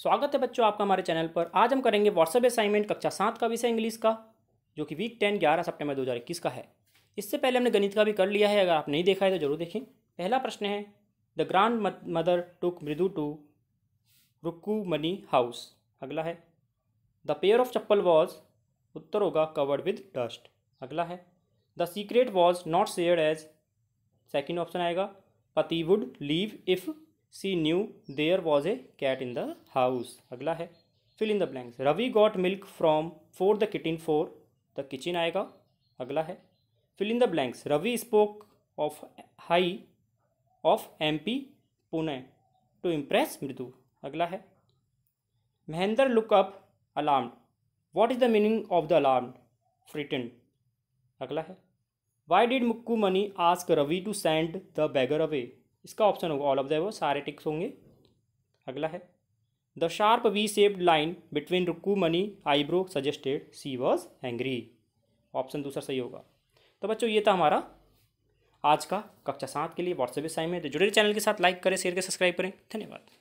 स्वागत है बच्चों आपका हमारे चैनल पर। आज हम करेंगे व्हाट्सएप असाइनमेंट कक्षा सात का विषय इंग्लिश का, जो कि वीक टेन ग्यारह सितंबर दो हज़ार इक्कीस का है। इससे पहले हमने गणित का भी कर लिया है, अगर आप नहीं देखा है तो ज़रूर देखें। पहला प्रश्न है the grandmother took Mridu to Rukku money house अगला है the pair of chappal was उत्तर होगा कवर्ड विद डस्ट अगला है the secret was not share as second option आएगा Pati would leave if she knew, there was a cat in the house. अगला है, fill in the blanks. Ravi got milk from for the kitten for, the kitchen आएगा। अगला है, fill in the blanks. Ravi spoke of high, of M P Pune, to impress Mridu. अगला है, Mahendra look up alarm what is the meaning of the alarm frightened अगला है, why did Mukku Mani ask Ravi to send the beggar away? इसका option होगा all of the सारे ticks होंगे। अगला है the sharp V shaped line between Rukku Mani eyebrow suggested she was angry option दूसरा सही होगा। तो बच्चों, ये था हमारा आज का कक्षा सात के लिए। व्हाट्सएप है तो जुड़े चैनल के साथ लाइक करें शेयर करें सब्सक्राइब करें। धन्यवाद।